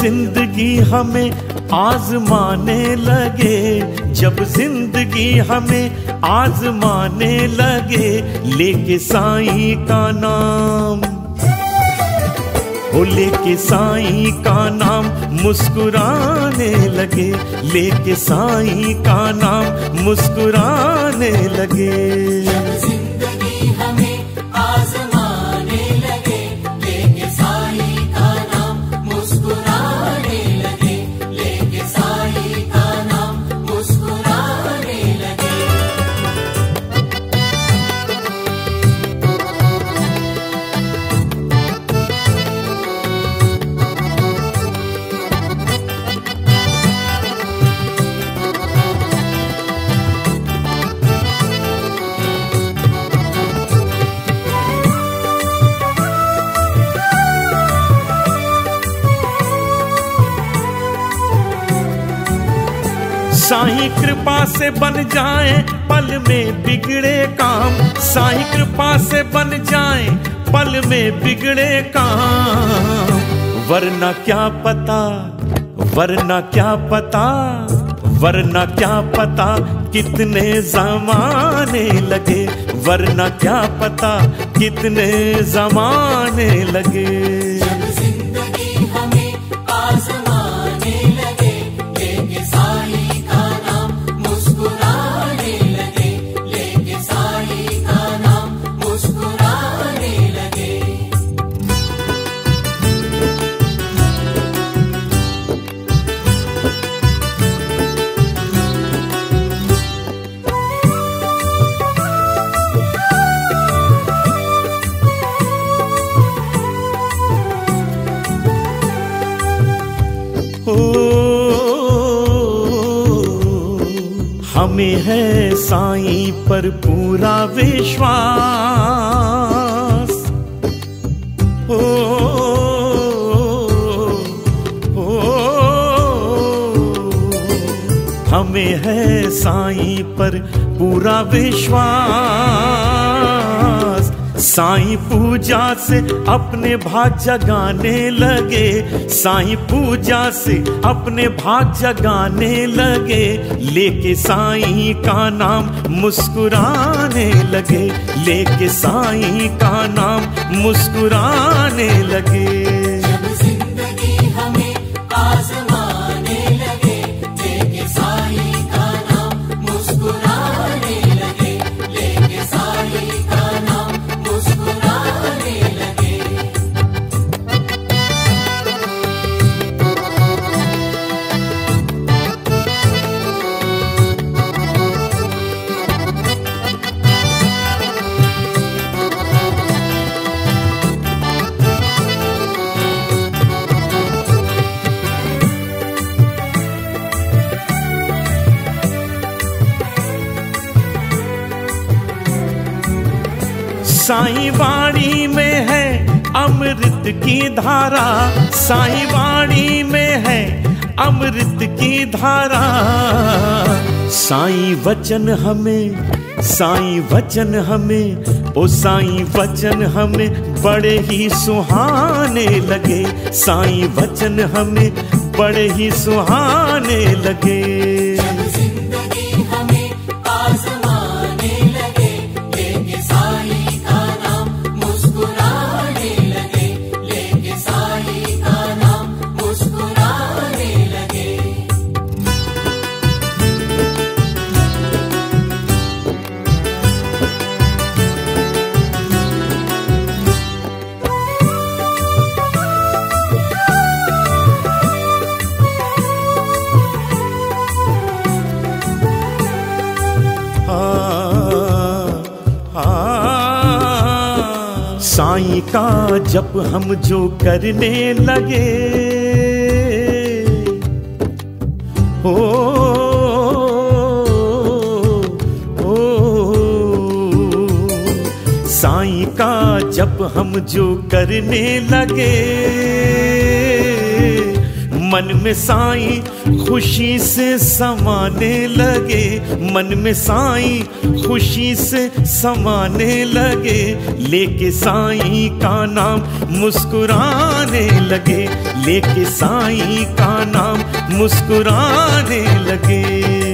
ज़िंदगी हमें आजमाने लगे, जब ज़िंदगी हमें आजमाने लगे, लेके साईं का नाम। ओ, लेके साईं का नाम मुस्कुराने लगे, लेके साईं का नाम मुस्कुराने लगे। साईं कृपा से बन जाए, पल में बिगड़े काम। साईं कृपा से बन जाए, पल में बिगड़े काम। वरना क्या पता, वरना क्या पता, वरना क्या पता कितने जमाने लगे। वरना क्या पता कितने जमाने लगे। हमें है साईं पर पूरा विश्वास। ओ हमें है साईं पर पूरा विश्वास। साईं पूजा से अपने भाग जगाने लगे। साईं पूजा से अपने भाग जगाने लगे। लेके साईं का नाम मुस्कुराने लगे। लेके साईं का नाम मुस्कुराने लगे। जब ज़िंदगी हमें आजमाने अमृत की धारा साईं वाणी में है, अमृत की धारा। साई वचन हमें, साई वचन हमें, ओ साई वचन हमें बड़े ही सुहाने लगे। साई वचन हमें बड़े ही सुहाने लगे। साईं का जप हम जो करने लगे। हो साईं का जप हम जो करने लगे। मन में साई खुशी से समाने लगे, मन में साई खुशी से समाने लगे, लेके साई का नाम मुस्कुराने लगे, लेके साई का नाम मुस्कुराने लगे।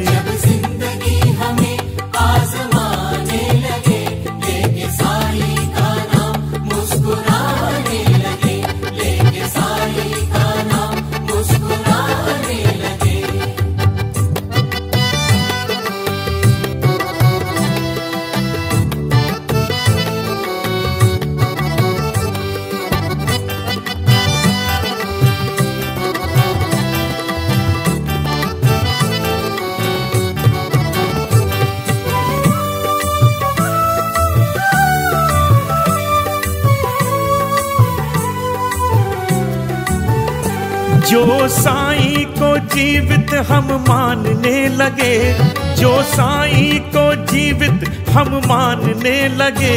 जीवित हम मानने लगे, जो साई को जीवित हम मानने लगे।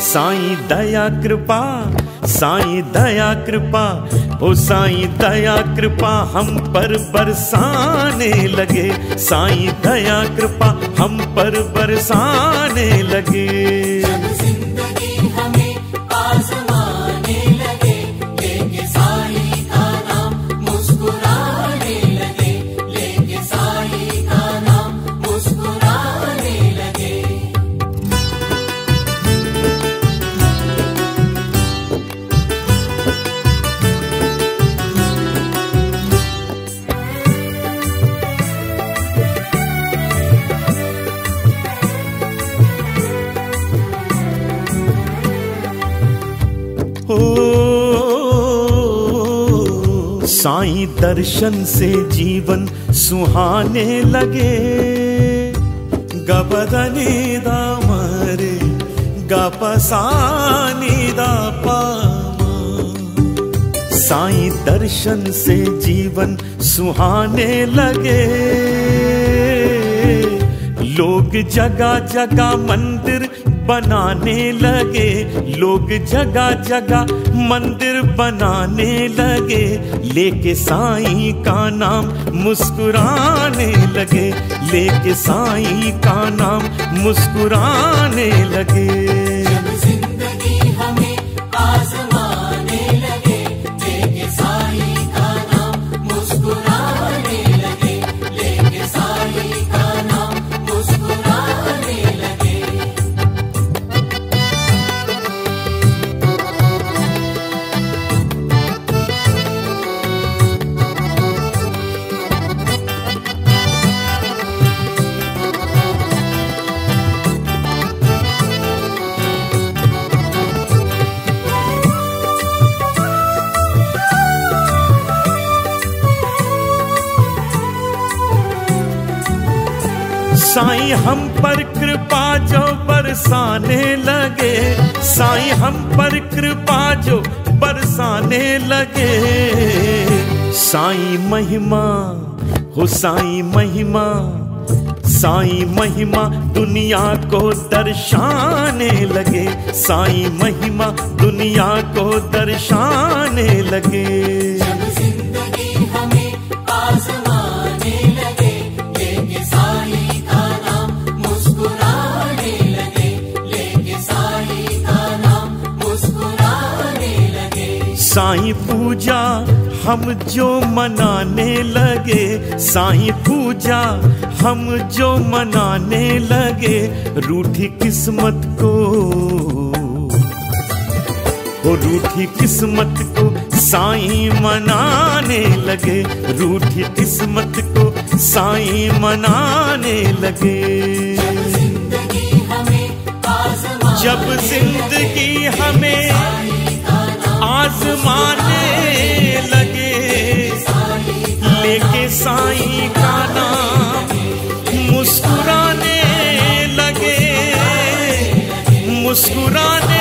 साई दया कृपा, साई दया कृपा, ओ साई दया कृपा हम पर बरसाने लगे। साई दया कृपा हम पर बरसाने लगे। साईं दर्शन से जीवन सुहाने लगे। गबदनी दामरे गपसानी दा पामा। साईं दर्शन से जीवन सुहाने लगे। लोग जगह जगह मंदिर बनाने लगे। लोग जगह जगह मंदिर बनाने लगे। लेके साई का नाम मुस्कुराने लगे। लेके साई का नाम मुस्कुराने लगे। पर कृपा जो बरसाने लगे। साईं, हम पर कृपा जो बरसाने लगे। साईं महिमा हो साईं महिमा साईं महिमा, दुनिया को दर्शाने लगे। साईं महिमा, दुनिया को दर्शाने लगे। साईं पूजा हम जो मनाने लगे। साईं पूजा हम जो मनाने लगे। रूठी किस्मत को वो रूठी किस्मत को साईं मनाने लगे। रूठी किस्मत को साईं मनाने लगे। जब ज़िंदगी हमें आजमाने लगे। लेके साईं का नाम मुस्कुराने लगे। मुस्कुराने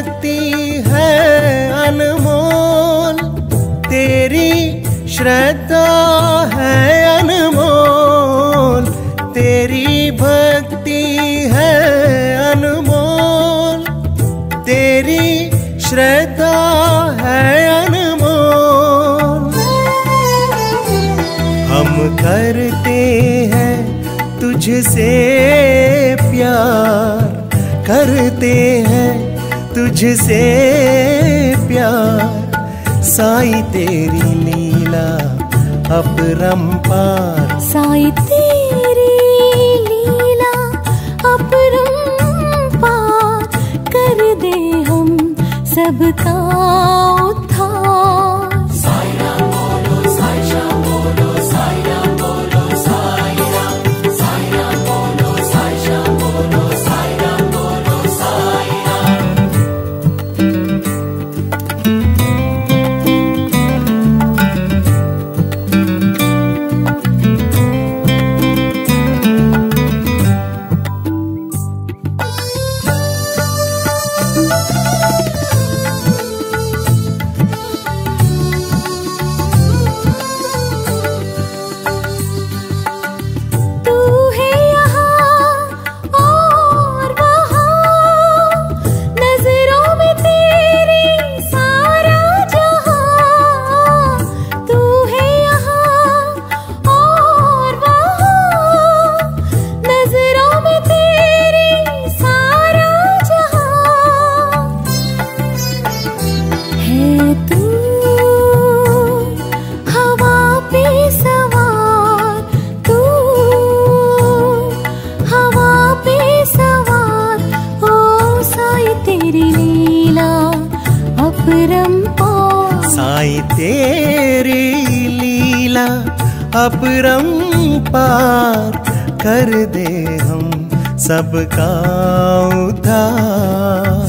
शक्ति है अनमोल तेरी श्रद्धा है। तुझसे प्यार, साई तेरी लीला अपरम पार साई तेरी लीला अपरम पार कर दे हम सबका सबका उधार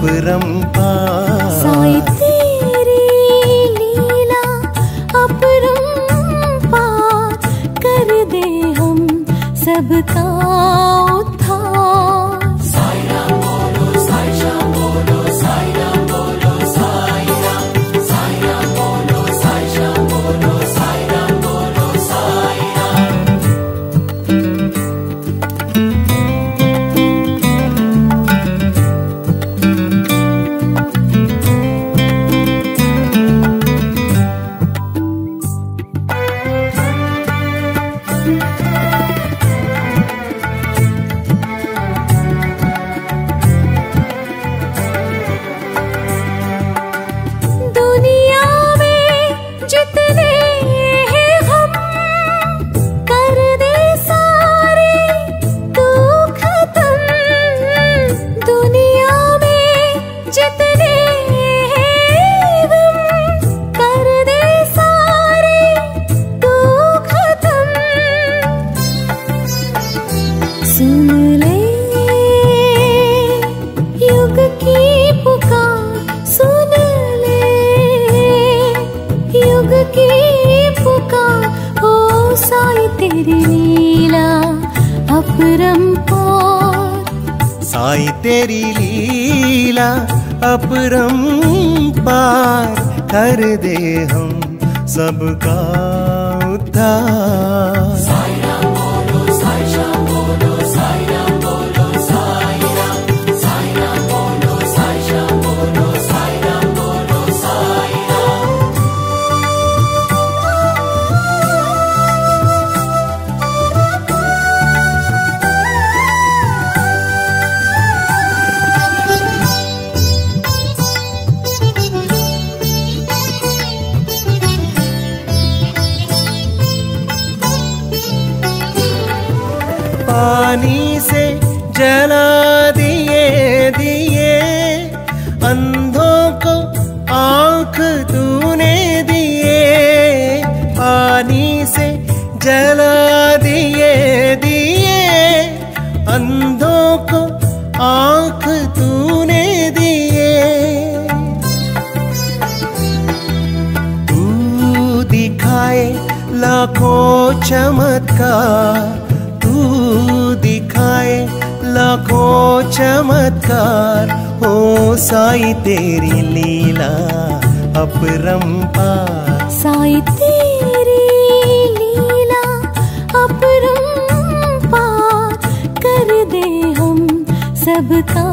अपरंपा साई लीला अपरंपा कर दे हम सबका निरंकोर साई तेरी लीला अपरम पार कर दे हम सबका उद्धार। पार हो साई तेरी लीला अपरम पार साई तेरी लीला अपरम पार कर दे हम सबका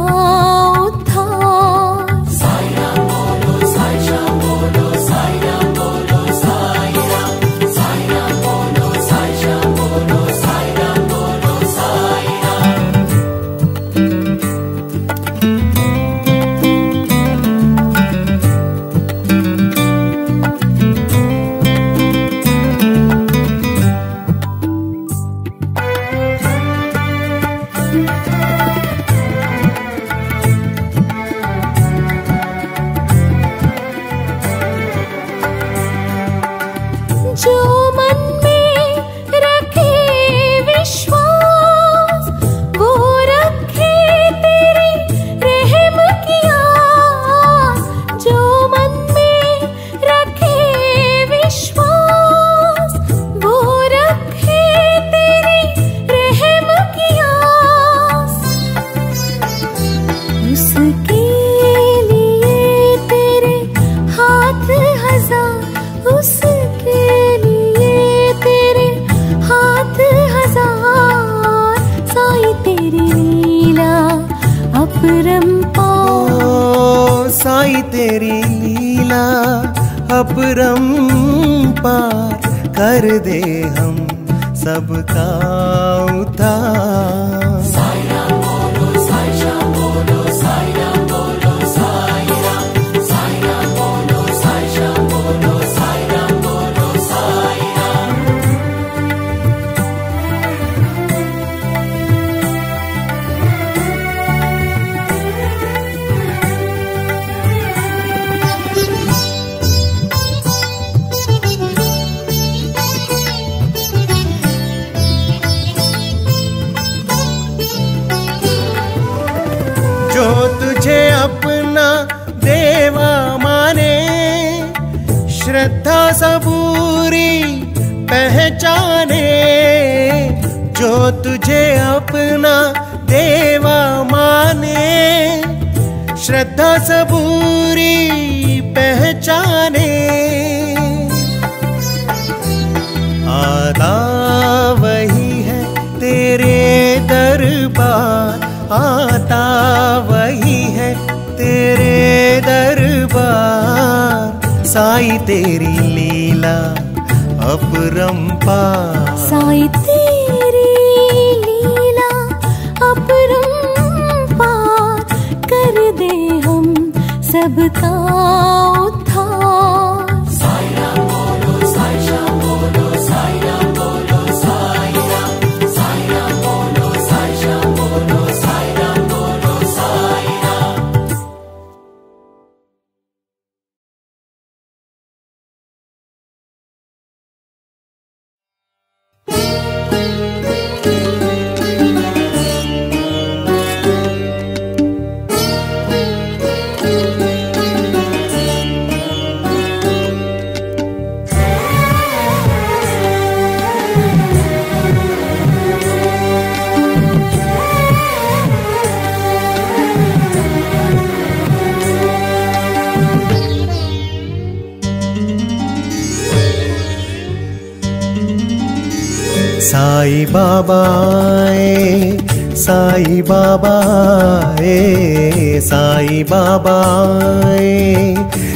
साई बाबा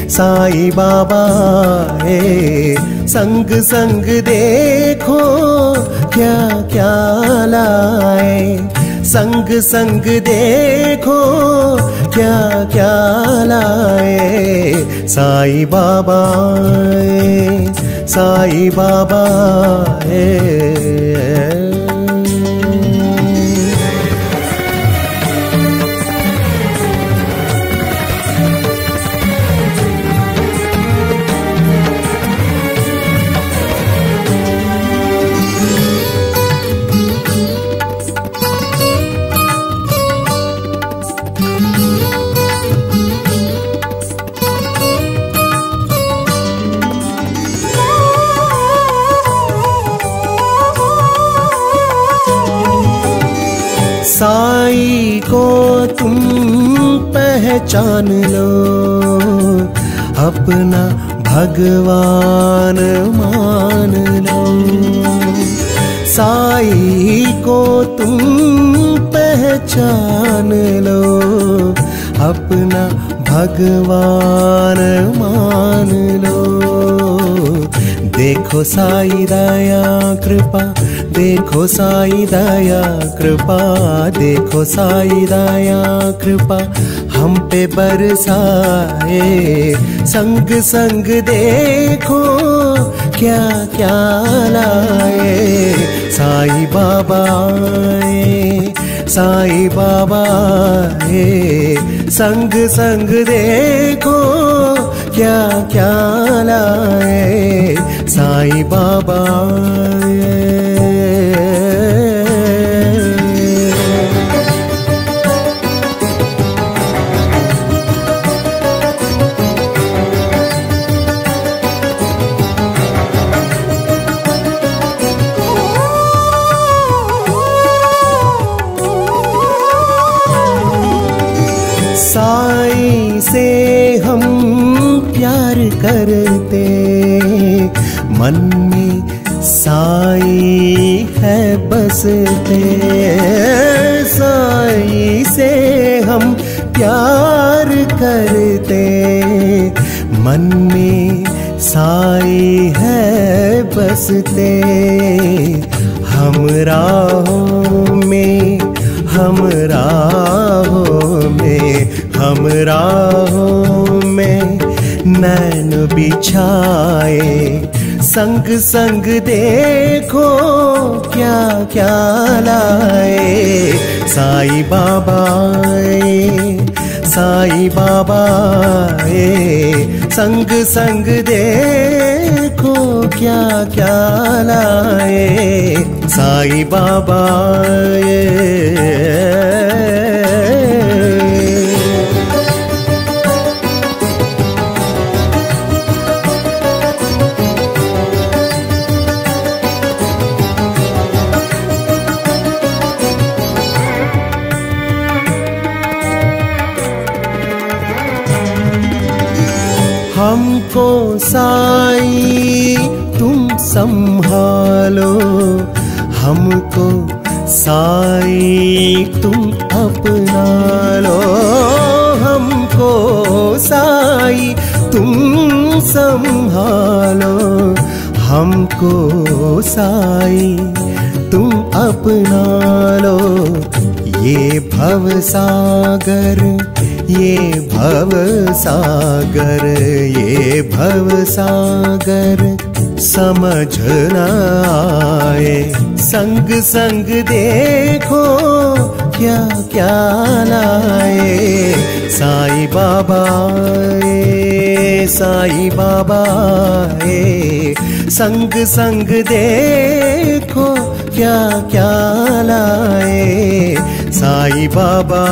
साई बाबा संग संग देखो क्या क्या लाए। संग संग देखो क्या क्या लाए। साई बाबा साई बाबा पहचान लो, अपना भगवान मान लो। साई को तुम पहचान लो, अपना भगवान मान लो। देखो साई दया कृपा देखो साई दया कृपा देखो साई दया कृपा हम पे बरसाए संग संग देखो क्या क्या लाए। साई बाबा आए, साई बाबा आए, संग संग देखो क्या क्या लाए। साई बाबा साई से हम प्यार करते मन में साई है बसते हम राहों में, हम राहों में, हम राहों में नैन बिछाए। संग संग देखो क्या क्या लाए। साई बाबा साई बाबा ए संग संग देखो क्या क्या लाए साई बाबा आए। हमको साई, तुम संभालो, हमको साई, तुम अपना लो हमको साई, तुम संभालो, हमको साई, तुम अपना लो ये भव सागर ये भव सागर ये भव सागर समझ न आए। संग संग देखो क्या क्या लाए। साई बाबा आए, साई बाबा आए, संग संग देखो क्या क्या लाए। साई बाबा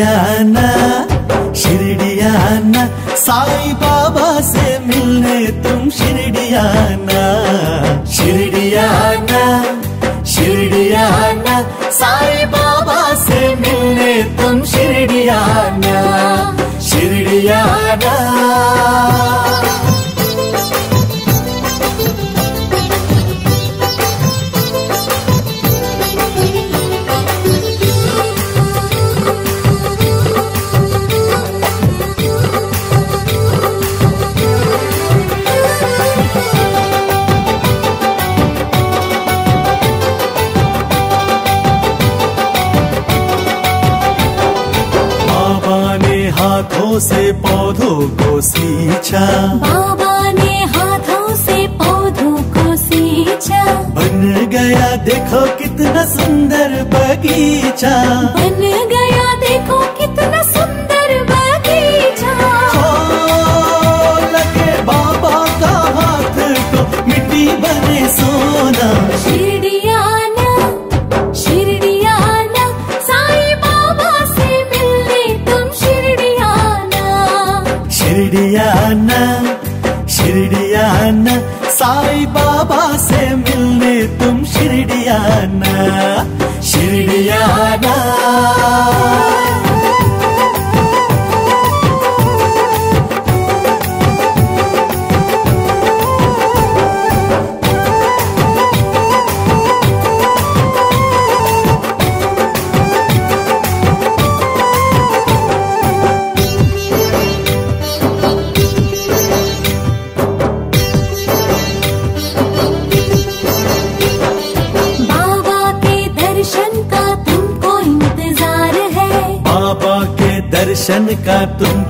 yeah. से पौधों को सींचा। बाबा ने हाथों से पौधों को सींचा। बन गया देखो कितना सुंदर बगीचा। बन गया देखो कितना सुंदर बगीचा। लगे बाबा का हाथ को मिट्टी बने सोना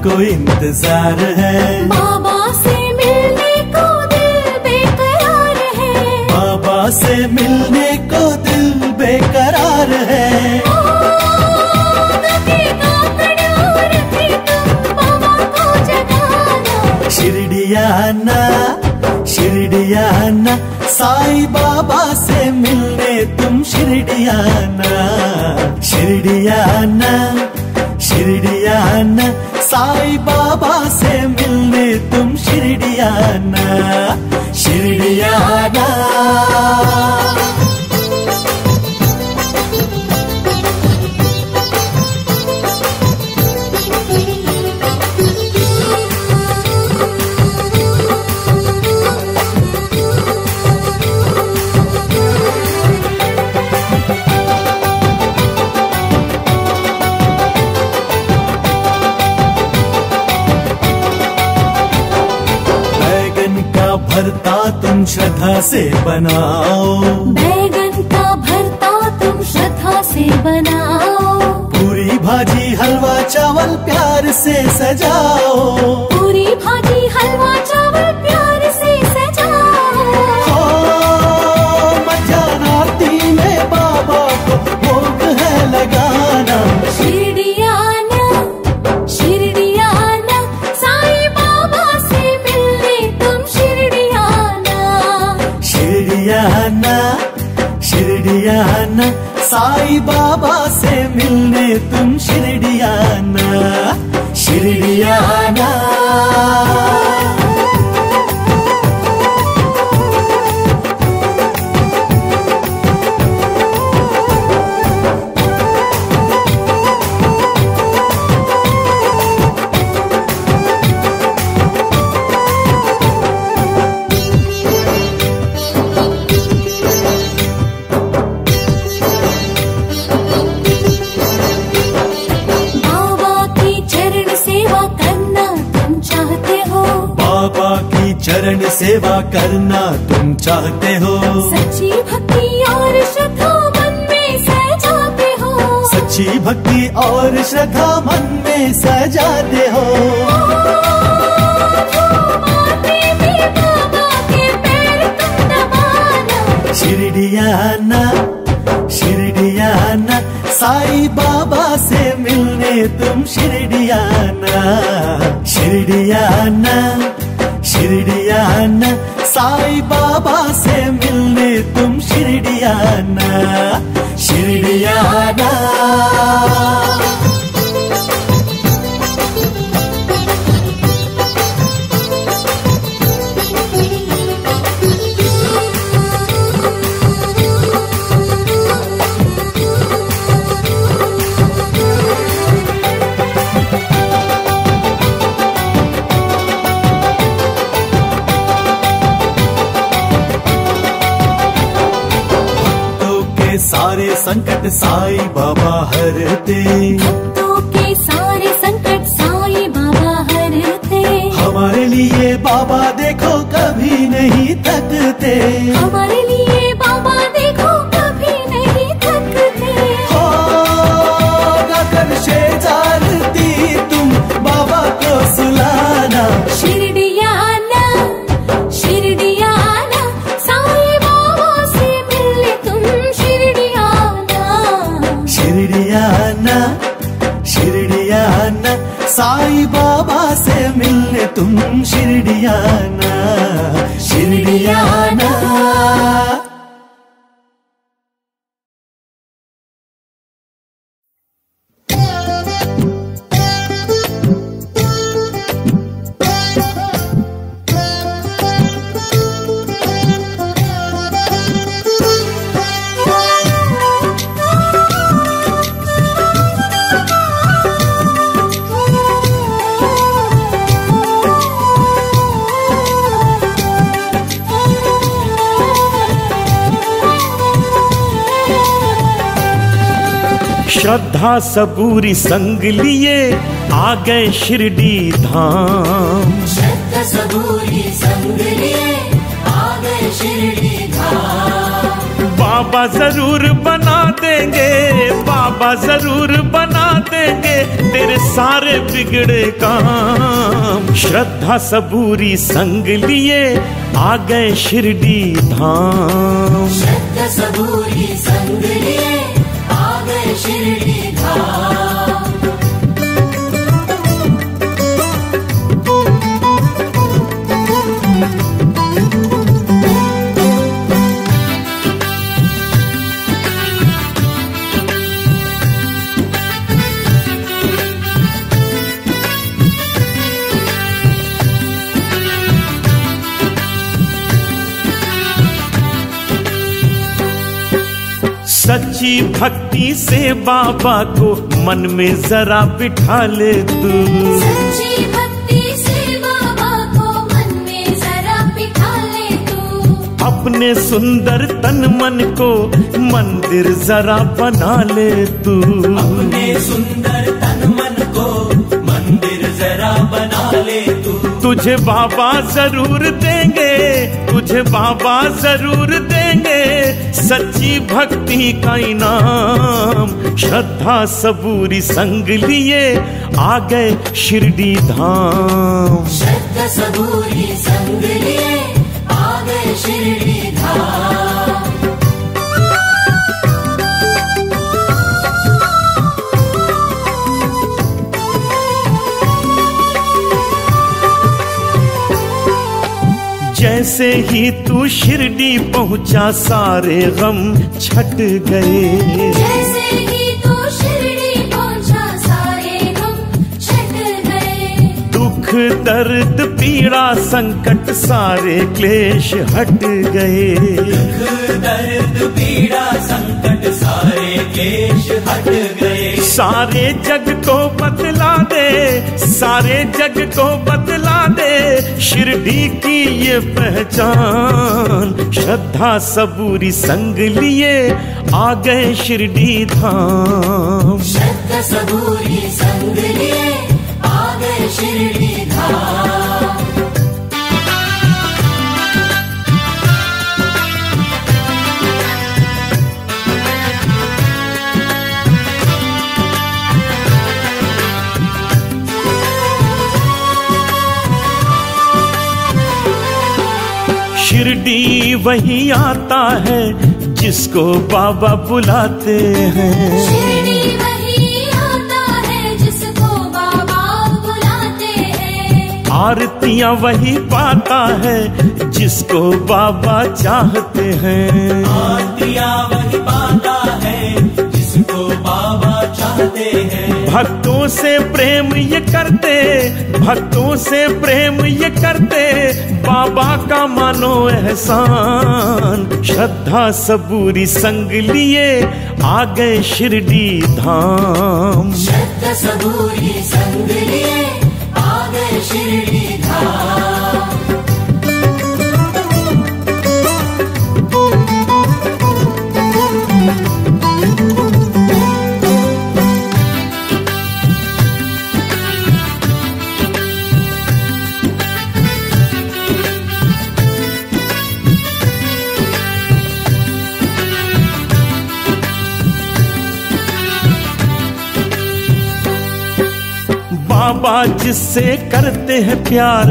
तुमको इंतज़ार है। बाबा से मिलने को दिल बेकरार है। बाबा से मिलने को दिल बेकरार है। शिरडियाना शिरडियाना साईं बाबा से मिलने तुम शिरडियाना। शिरडियाना शिरडियाना साईं बाबा से मिलने तुम शिरडियाना शिरडियाना बैगन श्रद्धा से बनाओ। बैगन का भरता तुम श्रद्धा से बनाओ। पूरी भाजी हलवा चावल प्यार से सजाओ। पूरी भाजी हलवा चावल शिरडियाना बाबा सेवा करना तुम चाहते हो। सच्ची भक्ति और श्रद्धा मन में सजाते हो। सच्ची भक्ति और श्रद्धा मन में सजाते हो। पैर शिरडियाना साई बाबा से मिलने तुम शिरडियाना। शिरडियाना शिरडियाना साई बाबा से मिलने तुम शिरडियाना शिरडियाना तो संकट साई बाबा हरते तो। के सारे संकट साई बाबा हरते हमारे लिए बाबा देखो कभी नहीं थकते। हमारे लिए तुम शिरडियाना शिरडियाना श्रद्धा सबूरी संग लिए आ गए शिरडी धाम। श्रद्धा सबूरी संग लिए आ गए शिरडी धाम। बाबा ज़रूर बना देंगे बाबा ज़रूर बना देंगे तेरे सारे बिगड़े काम। श्रद्धा सबूरी संग लिए आ गए शिरडी धाम। श्रद्धा सबूरी संग लिए आ गए शिरडी धाम सच्ची भक्ति से बाबा को मन में जरा बिठा ले तू। सच्ची भक्ति से बाबा को मन में जरा बिठा ले तू। अपने सुंदर तन मन को मंदिर जरा बना ले तू। अपने सुंदर तन मन को मंदिर जरा बना ले तू। तुझे बाबा ज़रूर देंगे तुझे बाबा ज़रूर देंगे। सच्ची भक्ति का इनाम। श्रद्धा सबूरी संग लिए आ गए शिरडी धाम। श्रद्धा सबूरी संग लिए आ गए शिरडी धाम। जैसे ही तू शिरडी पहुँचा सारे गम छट गए। जैसे ही तू शिरडी पहुँचा सारे हम छट गए। दुख दर्द पीड़ा संकट सारे क्लेश हट गए। दर्द पीड़ा संकट सारे क्लेश हट गए। सारे जग को बदला दे, सारे जग को बदला दे, शिरडी की ये पहचान। श्रद्धा सबूरी संग लिए आ गए शिरडी धाम। श्रद्धा सबूरी संग लिए आ गए शिरडी धाम। शिरडी वही आता है जिसको बाबा बुलाते हैं। आरतियाँ वही पाता है जिसको बाबा चाहते हैं। आरतियाँ वही पाता है जिसको बाबा भक्तों से प्रेम ये करते भक्तों से प्रेम ये करते बाबा का मानो एहसान। श्रद्धा सबूरी संग लिए आ गए शिरडी धाम। श्रद्धा सबूरी संग लिए आ गए शिरडी धाम। बाबा जिससे करते हैं प्यार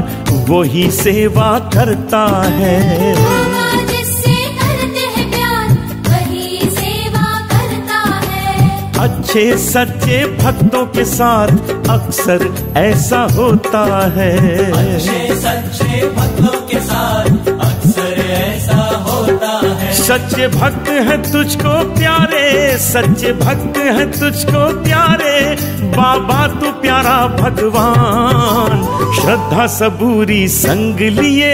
वही सेवा करता है। बाबा जिससे करते हैं प्यार वही सेवा करता है। अच्छे सच्चे भक्तों के साथ अक्सर ऐसा होता है। अच्छे सच्चे भक्तों के साथ अक्सर ऐसा होता है। सच्चे भक्त हैं तुझको प्यारे सच्चे भक्त हैं तुझको प्यारे बाबा तू प्यारा भगवान। श्रद्धा सबूरी संग लिए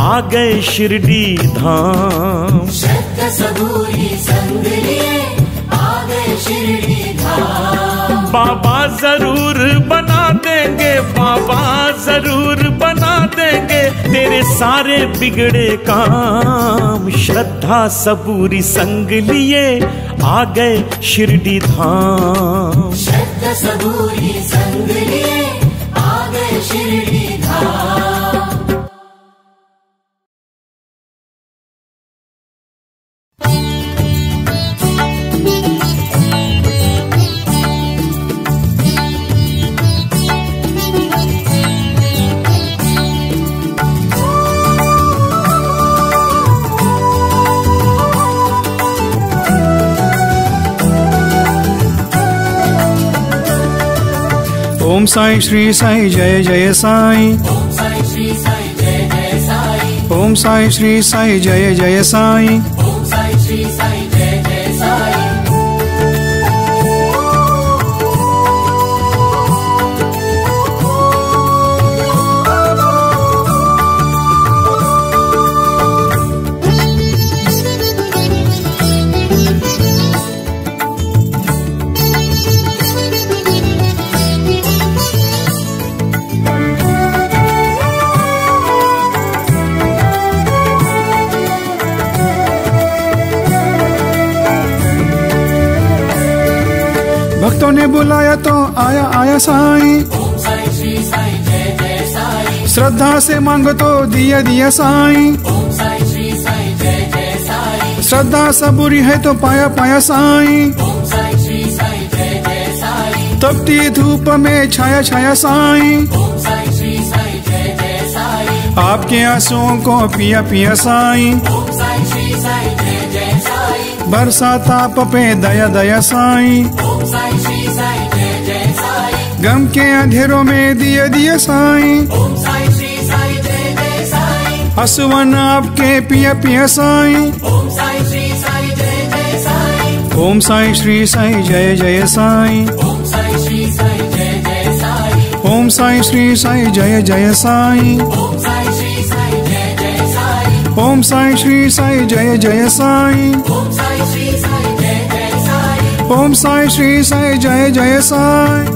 आ गए शिरडी धाम। श्रद्धा सबूरी संग लिए आ गए शिरडी धाम। बाबा ज़रूर बना देंगे बाबा ज़रूर बना तेरे सारे बिगड़े काम, श्रद्धा सबूरी संग लिए आ गए शिरडी धाम। श्रद्धा सबूरी संग लिए ओम साई श्री साई जय जय साई। ओम साई श्री साई जय जय साई। ओम साई श्री साई जय जय साई। संतों ने बुलाया तो आया आया साई। श्रद्धा से मांग तो दिया दिया साई। श्रद्धा सबूरी है तो पाया पाया साई। तपती धूप में छाया छाया साई। आपके आंसुओं को पिया पिया साई। बरसा ताप पे दया दया साई। गम के अंधेरों में दिए दिए साई। जय आपके पिया पिया साई। ओम साई श्री साई जय जय साई। ओम साई श्री साई जय जय साई। ओम साई श्री साई जय जय साई। ओम साई श्री साई जय जय साई।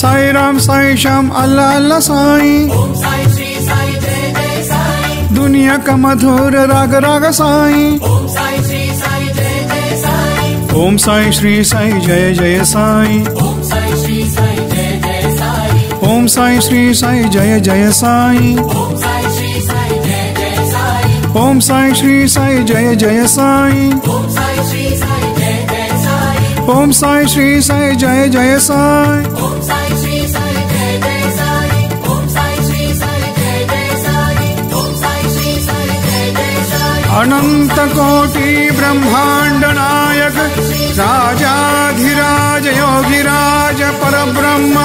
साई राम साई श्याम अल्लाह अल्लाह साईं ओम साई श्री साई जय जय साई दुनिया का मधुर राग राग साईं ओम साई श्री साई जय जय साई ओम साई श्री साई जय जय साईं ओम साई श्री साई जय जय साई ओम साई श्री साई जय जय साईं अनंत कोटि ब्रह्मांड नायक राजाधिराज योगिराज परब्रह्म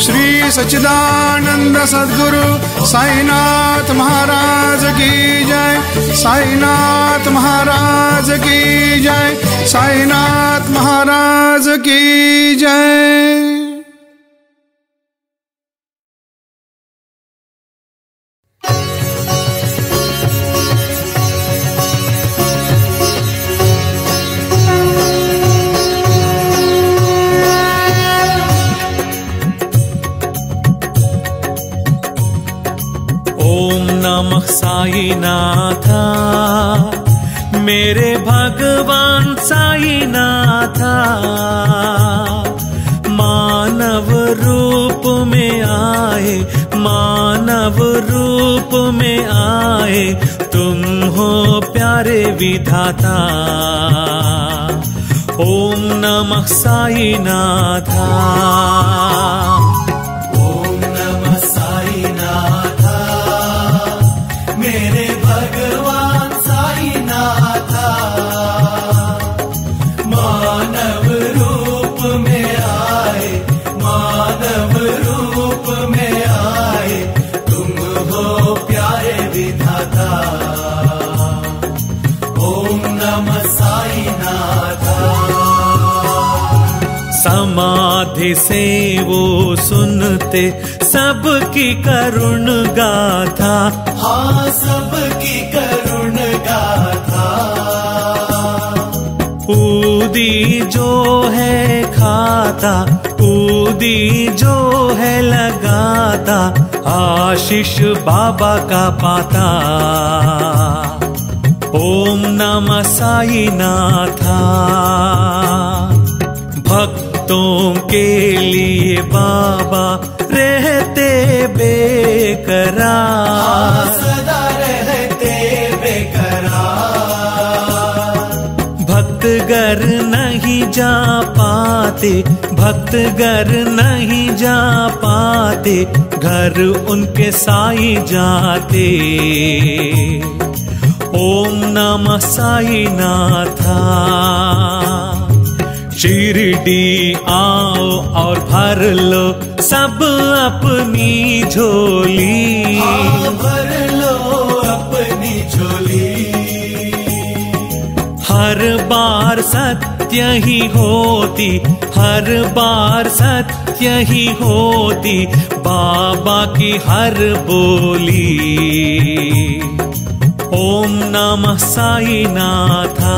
श्री सच्चिदानंद सद्गुरु साईनाथ महाराज की जय। साईनाथ महाराज की जय। साईनाथ महाराज की जय। रूप में आए तुम हो प्यारे विधाता। ओम नमः साई नाथा से वो सुनते सबकी करुण गाथा। हाँ सबकी करुण गाथा। ऊदी जो है खाता ऊदी जो है लगाता आशीष बाबा का पाता। ओम नमः साई नाथा भक्तों के लिए बाबा रहते बेकरार। सदा रहते बेकरार। भक्त घर नहीं जा पाते भक्त घर नहीं जा पाते घर उनके साई जाते। ओम नमः साई नाथा शिरडी आओ और भर लो सब अपनी झोली। हाँ, भर लो अपनी झोली। हर बार सत्य ही होती हर बार सत्य ही होती बाबा की हर बोली। ओम नमः साई नाथा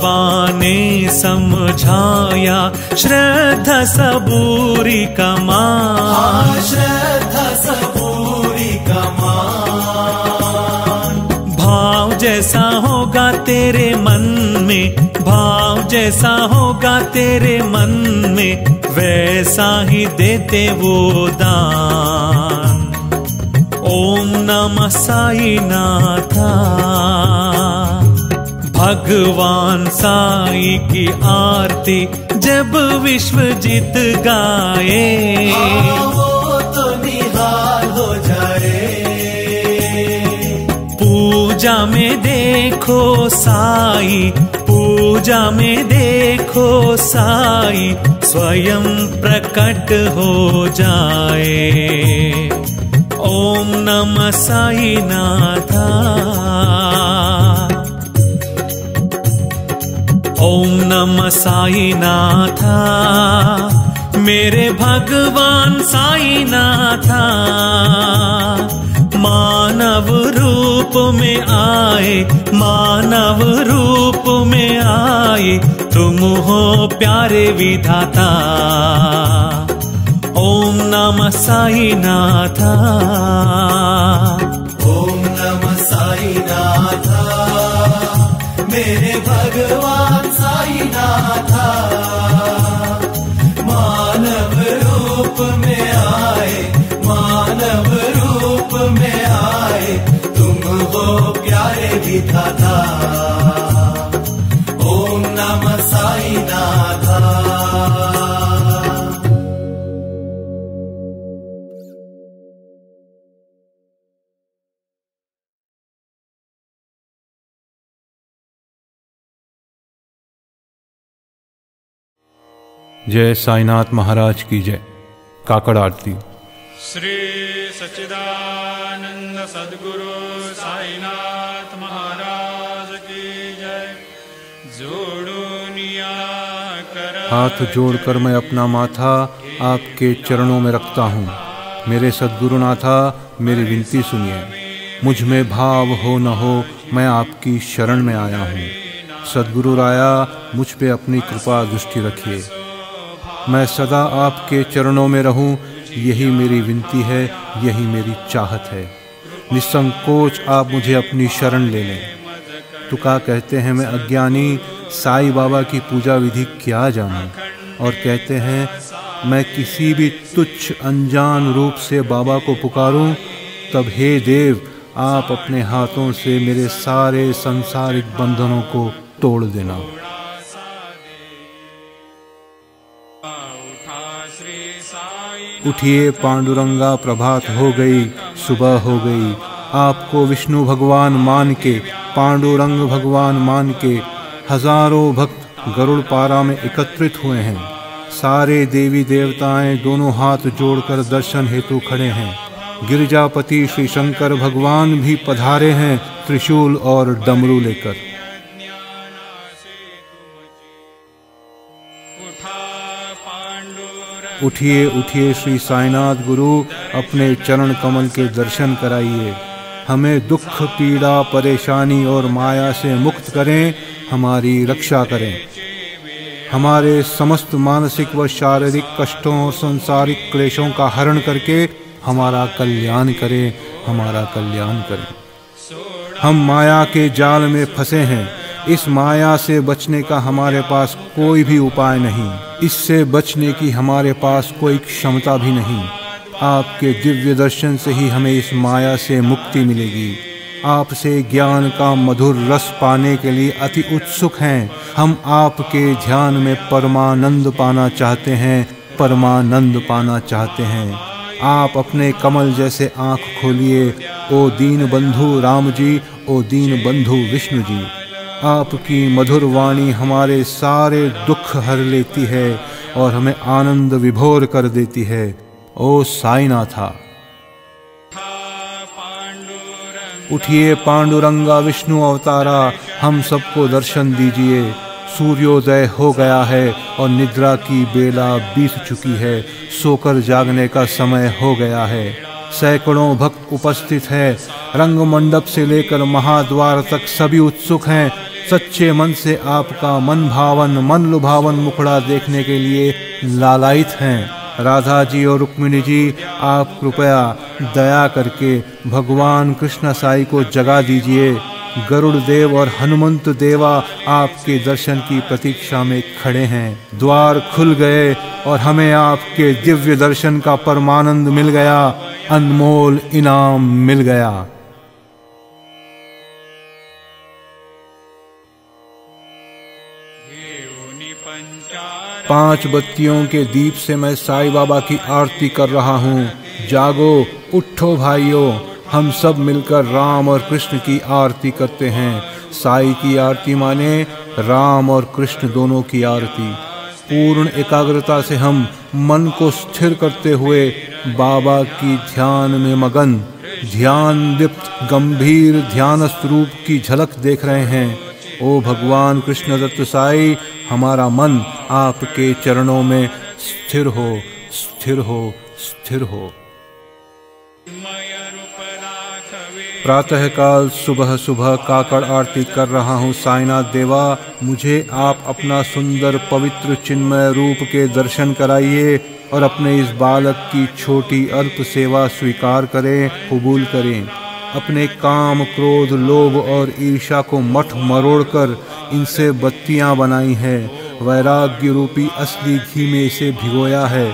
बाबा ने समझाया श्रद्धा सबूरी कमा हाँ, श्रद्धा सबूरी कमा भाव जैसा होगा तेरे मन में भाव जैसा होगा तेरे मन में वैसा ही देते वो दान। ओम नमः साई नाथा भगवान साई की आरती जब विश्व जीत गाए। वो तो निहाल हो जाए। पूजा में देखो साई पूजा में देखो साई स्वयं प्रकट हो जाए। ओम नमः साई नाथा। ओम नमः साई नाथा मेरे भगवान साई नाथा मानव रूप में आए, मानव रूप में आए, तुम हो प्यारे विधाता। ओम नमः साई नाथा ओम नमः साई नाथा मेरे भगवान प्यारे विधाता। ओम नमः साई नाथा जय साईनाथ महाराज की जय। काकड़ आरती। श्री सदगुरु साईनाथ महाराज की जय। जोड़ोनिया कर हाथ जोड़कर मैं अपना माथा आपके चरणों में रखता हूँ। मेरे सदगुरु सदगुरुनाथा मेरी विनती सुनिए। मुझमें भाव हो न हो, मैं आपकी शरण में आया हूँ। सदगुरु राया, मुझ पे अपनी कृपा दृष्टि रखिए। मैं सदा आपके चरणों में रहूँ, यही मेरी विनती है, यही मेरी चाहत है। निसंकोच आप मुझे अपनी शरण ले लें। तुका कहते हैं, मैं अज्ञानी साईं बाबा की पूजा विधि क्या जानूं? और कहते हैं, मैं किसी भी तुच्छ, अनजान रूप से बाबा को पुकारूं, तब हे देव, आप अपने हाथों से मेरे सारे संसारिक बंधनों को तोड़ देना। उठिए, पांडुरंगा प्रभात हो गई, सुबह हो गई। आपको विष्णु भगवान मान के, पांडुरंग भगवान मान के, हज़ारों भक्त गरुड़ पारा में एकत्रित हुए हैं। सारे देवी देवताएँ दोनों हाथ जोड़कर दर्शन हेतु खड़े हैं। गिरिजापति श्री शंकर भगवान भी पधारे हैं त्रिशूल और डमरू लेकर। उठिए उठिए श्री साईनाथ गुरु, अपने चरण कमल के दर्शन कराइए। हमें दुख, पीड़ा, परेशानी और माया से मुक्त करें, हमारी रक्षा करें। हमारे समस्त मानसिक व शारीरिक कष्टों और संसारिक क्लेशों का हरण करके हमारा कल्याण करें, हमारा कल्याण करें। हम माया के जाल में फंसे हैं। इस माया से बचने का हमारे पास कोई भी उपाय नहीं। इससे बचने की हमारे पास कोई क्षमता भी नहीं। आपके दिव्य दर्शन से ही हमें इस माया से मुक्ति मिलेगी। आपसे ज्ञान का मधुर रस पाने के लिए अति उत्सुक हैं। हम आपके ध्यान में परमानंद पाना चाहते हैं, परमानंद पाना चाहते हैं। आप अपने कमल जैसे आँख खोलिए, ओ दीन बंधु राम जी, ओ दीन बंधु विष्णु जी। आपकी मधुर वाणी हमारे सारे दुख हर लेती है और हमें आनंद विभोर कर देती है। ओ साईनाथा, उठिए पांडुरंगा विष्णु अवतारा, हम सबको दर्शन दीजिए। सूर्योदय हो गया है और निद्रा की बेला बीत चुकी है। सोकर जागने का समय हो गया है। सैकड़ों भक्त उपस्थित है। रंग मंडप से लेकर महाद्वार तक सभी उत्सुक हैं। सच्चे मन से आपका मन भावन, मन लुभावन मुखड़ा देखने के लिए लालायित हैं। राधा जी और रुक्मिणी जी, आप कृपया दया करके भगवान कृष्ण साई को जगा दीजिए। गरुड़ देव और हनुमंत देवा आपके दर्शन की प्रतीक्षा में खड़े हैं। द्वार खुल गए और हमें आपके दिव्य दर्शन का परमानंद मिल गया। अनमोल इनाम मिल गया। पाँच बत्तियों के दीप से मैं साईं बाबा की आरती कर रहा हूँ। जागो, उठो भाइयों, हम सब मिलकर राम और कृष्ण की आरती करते हैं। साई की आरती माने राम और कृष्ण दोनों की आरती। पूर्ण एकाग्रता से हम मन को स्थिर करते हुए बाबा की ध्यान में मगन ध्यान दीप्त गंभीर ध्यान स्वरूप की झलक देख रहे हैं। ओ भगवान कृष्ण दत्त साई हमारा मन आपके चरणों में स्थिर हो स्थिर हो स्थिर हो। प्रातःकाल सुबह सुबह काकड़ आरती कर रहा हूँ, साईनाथ देवा, मुझे आप अपना सुंदर पवित्र चिन्मय रूप के दर्शन कराइए और अपने इस बालक की छोटी अल्प सेवा स्वीकार करें, कबूल करें। अपने काम, क्रोध, लोभ और ईर्षा को मठ मरोड़ कर इनसे बत्तियाँ बनाई हैं। वैराग्य रूपी असली घी में इसे भिगोया है।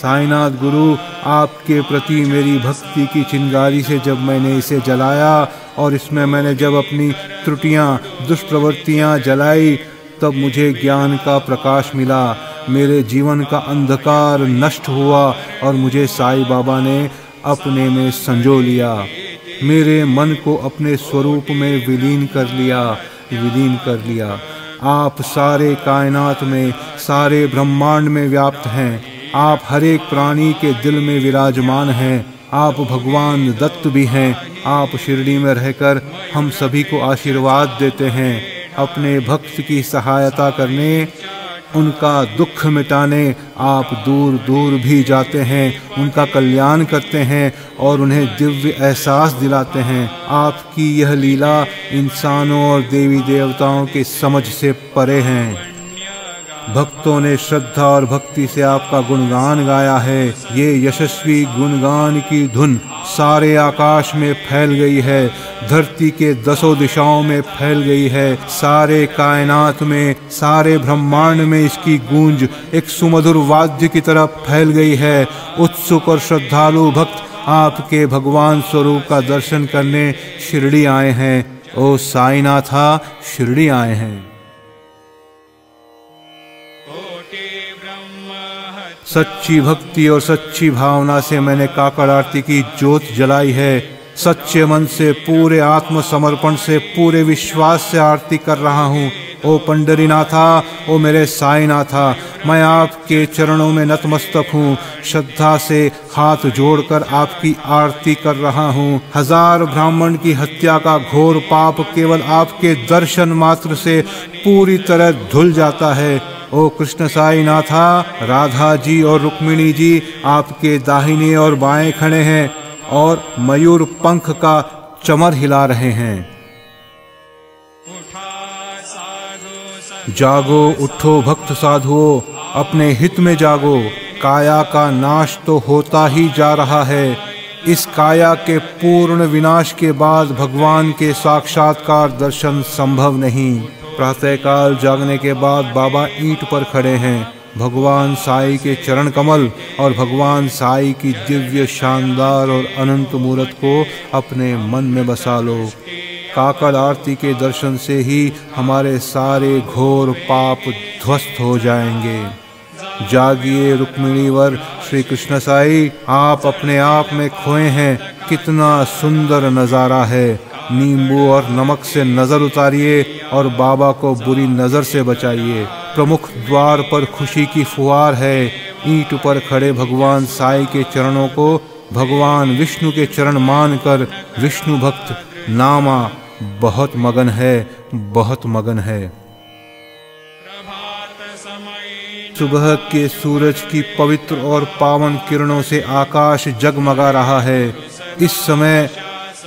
साईनाथ गुरु, आपके प्रति मेरी भक्ति की चिंगारी से जब मैंने इसे जलाया और इसमें मैंने जब अपनी त्रुटियाँ, दुष्प्रवृत्तियाँ जलाई, तब मुझे ज्ञान का प्रकाश मिला। मेरे जीवन का अंधकार नष्ट हुआ और मुझे साईं बाबा ने अपने में संजो लिया, मेरे मन को अपने स्वरूप में विलीन कर लिया, विलीन कर लिया। आप सारे कायनात में, सारे ब्रह्मांड में व्याप्त हैं। आप हर एक प्राणी के दिल में विराजमान हैं। आप भगवान दत्त भी हैं। आप शिरडी में रहकर हम सभी को आशीर्वाद देते हैं। अपने भक्त की सहायता करने उनका दुख मिटाने आप दूर दूर भी जाते हैं, उनका कल्याण करते हैं और उन्हें दिव्य एहसास दिलाते हैं। आपकी यह लीला इंसानों और देवी देवताओं के समझ से परे हैं। भक्तों ने श्रद्धा और भक्ति से आपका गुणगान गाया है। ये यशस्वी गुणगान की धुन सारे आकाश में फैल गई है। धरती के दसों दिशाओं में फैल गई है। सारे कायनात में, सारे ब्रह्मांड में इसकी गूंज एक सुमधुर वाद्य की तरफ़ फैल गई है। उत्सुक और श्रद्धालु भक्त आपके भगवान स्वरूप का दर्शन करने शिरडी आए हैं। ओ साईनाथा, शिरडी आए हैं। सच्ची भक्ति और सच्ची भावना से मैंने काकड़ आरती की जोत जलाई है। सच्चे मन से, पूरे आत्मसमर्पण से, पूरे विश्वास से आरती कर रहा हूँ। ओ पंडरीनाथा, ओ मेरे साईनाथा, मैं आपके चरणों में नतमस्तक हूँ। श्रद्धा से हाथ जोड़कर आपकी आरती कर रहा हूँ। हज़ार ब्राह्मण की हत्या का घोर पाप केवल आपके दर्शन मात्र से पूरी तरह धुल जाता है। ओ कृष्ण साई नाथा राधा जी और रुक्मिणी जी, आपके दाहिने और बाएँ खड़े हैं और मयूर पंख का चमर हिला रहे हैं। जागो, उठो भक्त साधुओं, अपने हित में जागो। काया का नाश तो होता ही जा रहा है। इस काया के पूर्ण विनाश के बाद भगवान के साक्षात्कार दर्शन संभव नहीं। प्रातःकाल जागने के बाद बाबा ईट पर खड़े हैं। भगवान साई के चरण कमल और भगवान साई की दिव्य शानदार और अनंत मूर्त को अपने मन में बसा लो। काकड़ आरती के दर्शन से ही हमारे सारे घोर पाप ध्वस्त हो जाएँगे। जागिए रुक्मिणीवर श्री कृष्ण साई, आप अपने आप में खोए हैं। कितना सुंदर नज़ारा है। नींबू और नमक से नज़र उतारिए और बाबा को बुरी नज़र से बचाइए। प्रमुख द्वार पर खुशी की फुहार है। ईंट पर खड़े भगवान साई के चरणों को भगवान विष्णु के चरण मानकर विष्णु भक्त, नामा, बहुत मगन है, बहुत मगन है। सुबह के सूरज की पवित्र और पावन किरणों से आकाश जगमगा रहा है। इस समय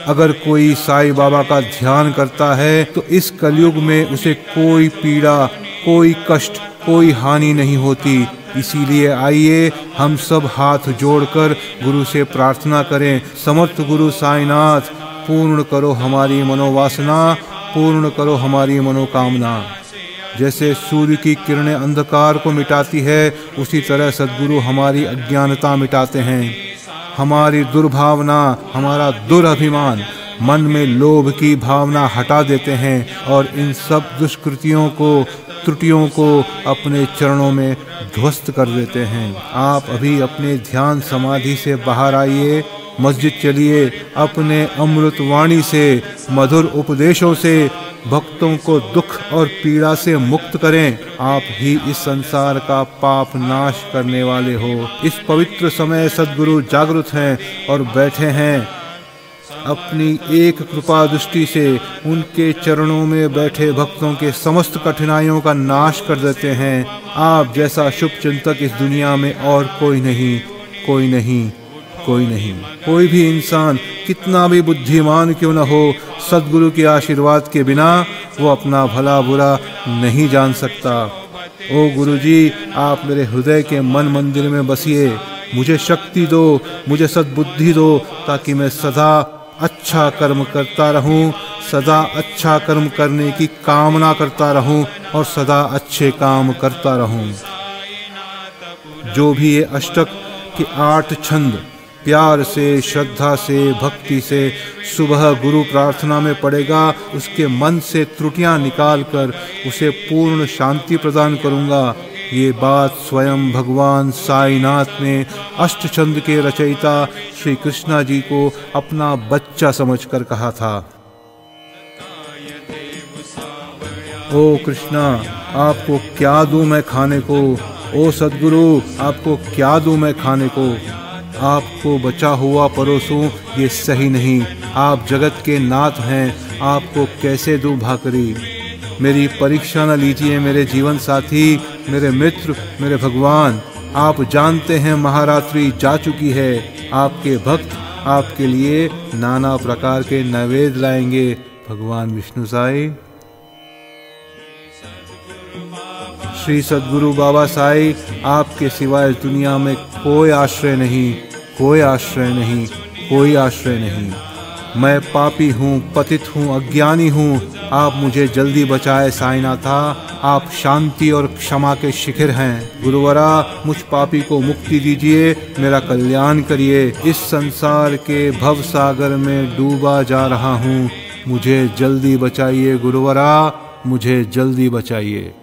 अगर कोई साईं बाबा का ध्यान करता है तो इस कलयुग में उसे कोई पीड़ा, कोई कष्ट, कोई हानि नहीं होती। इसीलिए आइए, हम सब हाथ जोड़कर गुरु से प्रार्थना करें। समर्थ गुरु साईनाथ, पूर्ण करो हमारी मनोवासना, पूर्ण करो हमारी मनोकामना। जैसे सूर्य की किरणें अंधकार को मिटाती है, उसी तरह सदगुरु हमारी अज्ञानता मिटाते हैं। हमारी दुर्भावना, हमारा दुर्भिमान मन में लोभ की भावना हटा देते हैं और इन सब दुष्कृतियों को, त्रुटियों को अपने चरणों में ध्वस्त कर देते हैं। आप अभी अपने ध्यान समाधि से बाहर आइए। मस्जिद चलिए अपने अमृत वाणी से, मधुर उपदेशों से, भक्तों को दुख और पीड़ा से मुक्त करें। आप ही इस संसार का पाप नाश करने वाले हो। इस पवित्र समय सदगुरु जागृत हैं और बैठे हैं। अपनी एक कृपा दृष्टि से उनके चरणों में बैठे भक्तों के समस्त कठिनाइयों का नाश कर देते हैं। आप जैसा शुभ चिंतक इस दुनिया में और कोई नहीं कोई नहीं। कोई नहीं। कोई भी इंसान कितना भी बुद्धिमान क्यों न हो, सदगुरु के आशीर्वाद के बिना वो अपना भला बुरा नहीं जान सकता। ओ गुरुजी, आप मेरे हृदय के मन मंदिर में बसिए। मुझे शक्ति दो, मुझे सद्बुद्धि दो, ताकि मैं सदा अच्छा कर्म करता रहूँ, सदा अच्छा कर्म करने की कामना करता रहूँ और सदा अच्छे काम करता रहूँ। जो भी ये अष्टक के आठ छंद प्यार से, श्रद्धा से, भक्ति से सुबह गुरु प्रार्थना में पड़ेगा। उसके मन से त्रुटियाँ निकाल कर उसे पूर्ण शांति प्रदान करूँगा। ये बात स्वयं भगवान साईनाथ ने अष्टचंद के रचयिता श्री कृष्णा जी को अपना बच्चा समझकर कहा था। ओ कृष्णा, आपको क्या दूँ मैं खाने को? ओ सदगुरु, आपको क्या दूँ मैं खाने को? आपको बचा हुआ परोसूं, ये सही नहीं। आप जगत के नाथ हैं, आपको कैसे दूँ भाकरी मेरी परीक्षा न लीजिए मेरे जीवन साथी, मेरे मित्र, मेरे भगवान। आप जानते हैं महारात्रि जा चुकी है। आपके भक्त आपके लिए नाना प्रकार के नैवेद्य लाएँगे। भगवान विष्णु साई। श्री सदगुरु बाबा साई, आपके सिवाय दुनिया में कोई आश्रय नहीं। कोई आश्रय नहीं, कोई आश्रय नहीं। मैं पापी हूँ, पतित हूँ, अज्ञानी हूँ। आप मुझे जल्दी बचाए साईनाथा आप शांति और क्षमा के शिखर हैं। गुरुवरा, मुझ पापी को मुक्ति दीजिए, मेरा कल्याण करिए। इस संसार के भव सागर में डूबा जा रहा हूँ। मुझे जल्दी बचाइए, गुरुवरा, मुझे जल्दी बचाइए।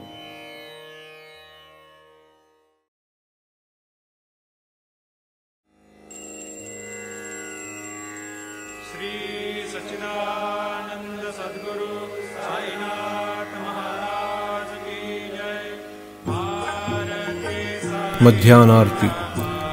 मध्यान्ह आरती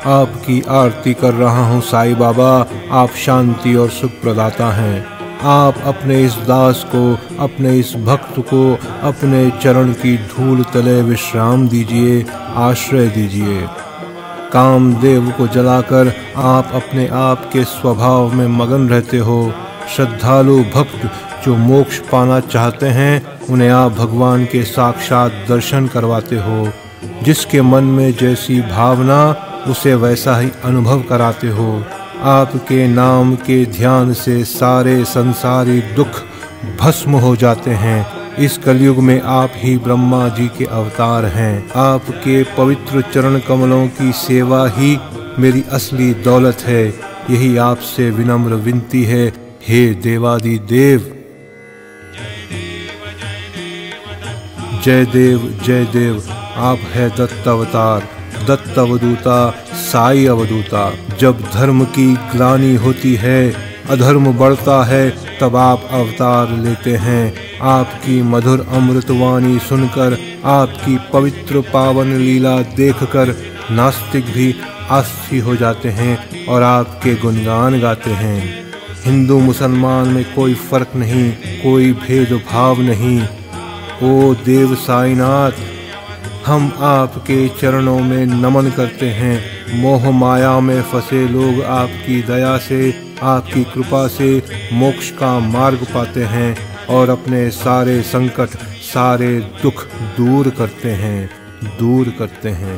आपकी आरती कर रहा हूँ साईं बाबा, आप शांति और सुख प्रदाता हैं। आप अपने इस दास को, अपने इस भक्त को, अपने चरण की धूल तले विश्राम दीजिए, आश्रय दीजिए। कामदेव को जलाकर आप अपने आप के स्वभाव में मगन रहते हो। श्रद्धालु भक्त जो मोक्ष पाना चाहते हैं, उन्हें आप भगवान के साक्षात दर्शन करवाते हो। जिसके मन में जैसी भावना, उसे वैसा ही अनुभव कराते हो। आपके नाम के ध्यान से सारे संसारी दुख भस्म हो जाते हैं। इस कलयुग में आप ही ब्रह्मा जी के अवतार हैं। आपके पवित्र चरण कमलों की सेवा ही मेरी असली दौलत है। यही आपसे विनम्र विनती है, हे देवादि देव। जय देव जय देव आप है दत्त अवतार दत्त अवधूता साई अवधूता जब धर्म की ग्लानी होती है, अधर्म बढ़ता है, तब आप अवतार लेते हैं। आपकी मधुर अमृतवाणी सुनकर, आपकी पवित्र पावन लीला देखकर नास्तिक भी आस्थी हो जाते हैं और आपके गुणगान गाते हैं। हिंदू मुसलमान में कोई फ़र्क नहीं, कोई भेदभाव नहीं। ओ देव साईनाथ हम आपके चरणों में नमन करते हैं। मोह माया में फंसे लोग आपकी दया से, आपकी कृपा से मोक्ष का मार्ग पाते हैं और अपने सारे संकट, सारे दुख दूर करते हैं, दूर करते हैं।